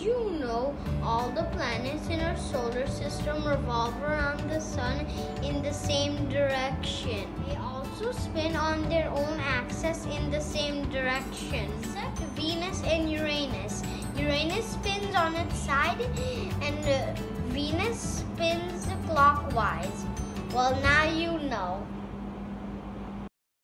you know, all the planets in our solar system revolve around the sun in the same direction. They also spin on their own axis in the same direction, except Venus and Uranus. Uranus spins on its side and uh, Venus spins clockwise. Well, now you know.